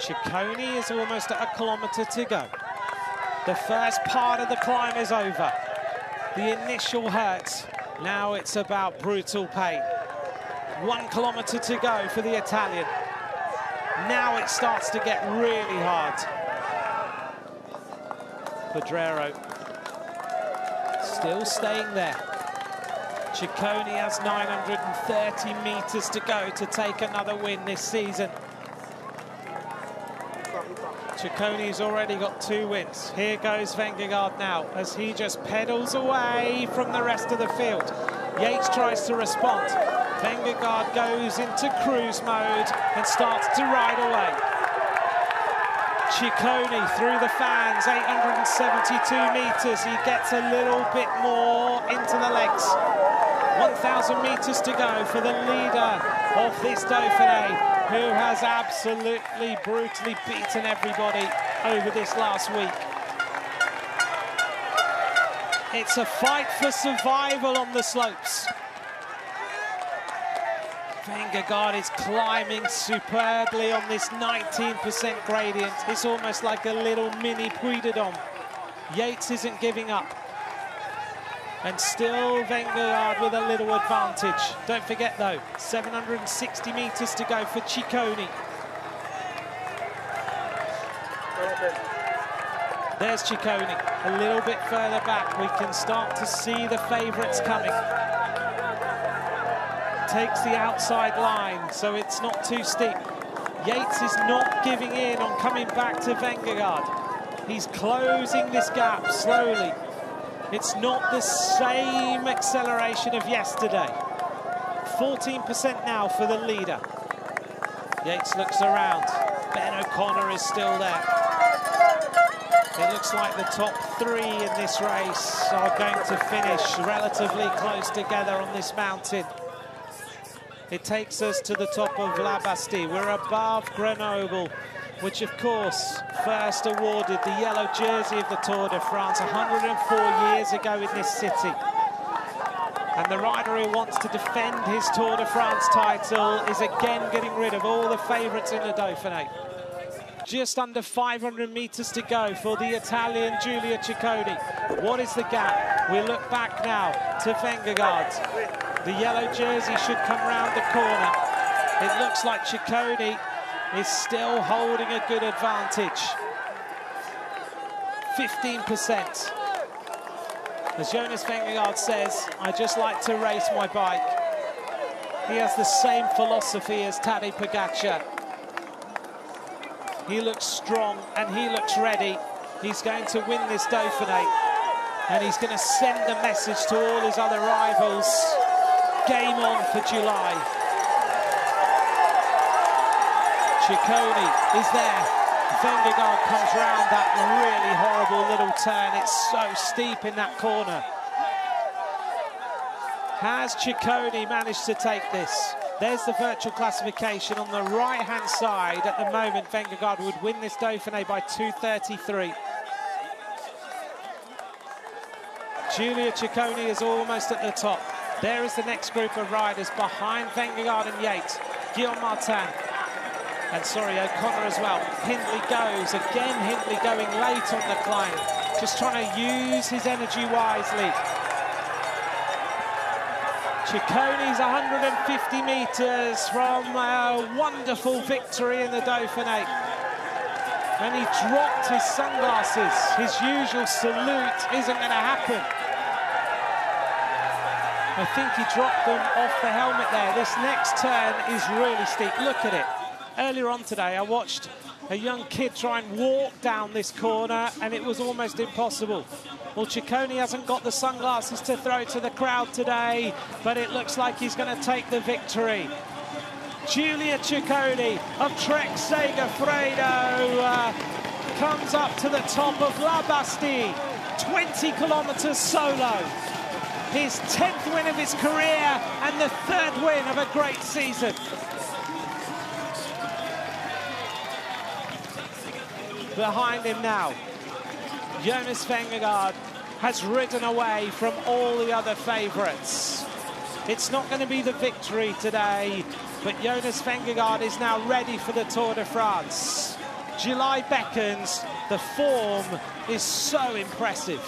Ciccone is almost at a kilometre to go. The first part of the climb is over. The initial hurt. Now it's about brutal pain. One kilometre to go for the Italian. Now it starts to get really hard. Pedrero still staying there. Ciccone has 930 metres to go to take another win this season. Ciccone's already got two wins. Here goes Vingegaard now as he just pedals away from the rest of the field. Yates tries to respond. Vingegaard goes into cruise mode and starts to ride away. Ciccone through the fans, 872 metres. He gets a little bit more into the legs. 1,000 metres to go for the leader of this Dauphiné who has absolutely brutally beaten everybody over this last week. It's a fight for survival on the slopes. Vingegaard is climbing superbly on this 19% gradient. It's almost like a little mini Puy de Dôme. Yates isn't giving up. And still Vingegaard with a little advantage. Don't forget though, 760 metres to go for Ciccone. There's Ciccone, a little bit further back. We can start to see the favourites coming. Takes the outside line, so it's not too steep. Yates is not giving in on coming back to Vingegaard. He's closing this gap slowly. It's not the same acceleration of yesterday. 14% now for the leader. Yates looks around. Ben O'Connor is still there. It looks like the top three in this race are going to finish relatively close together on this mountain. It takes us to the top of La Bastille. We're above Grenoble which of course first awarded the yellow jersey of the Tour de France 104 years ago in this city. And the rider who wants to defend his Tour de France title is again getting rid of all the favourites in the Dauphiné. Just under 500 metres to go for the Italian Giulio Ciccone. What is the gap? We look back now to Vingegaard. The yellow jersey should come round the corner. It looks like Ciccone is still holding a good advantage. 15%. As Jonas Vingegaard says, I just like to race my bike. He has the same philosophy as Tadej Pogacar. He looks strong and he looks ready. He's going to win this Dauphiné and he's going to send a message to all his other rivals. Game on for July. Ciccone is there. Vingegaard comes round that really horrible little turn. It's so steep in that corner. Has Ciccone managed to take this? There's the virtual classification on the right-hand side. At the moment, Vingegaard would win this Dauphiné by 2.33. Giulio Ciccone is almost at the top. There is the next group of riders behind Vingegaard and Yates. Guillaume Martin, and sorry, O'Connor as well. Hindley goes. Again, Hindley going late on the climb. Just trying to use his energy wisely. Ciccone's 150 metres from a wonderful victory in the Dauphiné. And he dropped his sunglasses. His usual salute isn't going to happen. I think he dropped them off the helmet there. This next turn is really steep. Look at it. Earlier on today, I watched a young kid try and walk down this corner, and it was almost impossible. Well, Ciccone hasn't got the sunglasses to throw to the crowd today, but it looks like he's going to take the victory. Giulio Ciccone of Trek Segafredo uh, comes up to the top of La Bastille, 20 kilometres solo. His 10th win of his career and the third win of a great season. Behind him now. Jonas Vingegaard has ridden away from all the other favourites. It's not going to be the victory today, but Jonas Vingegaard is now ready for the Tour de France. July beckons. The form is so impressive.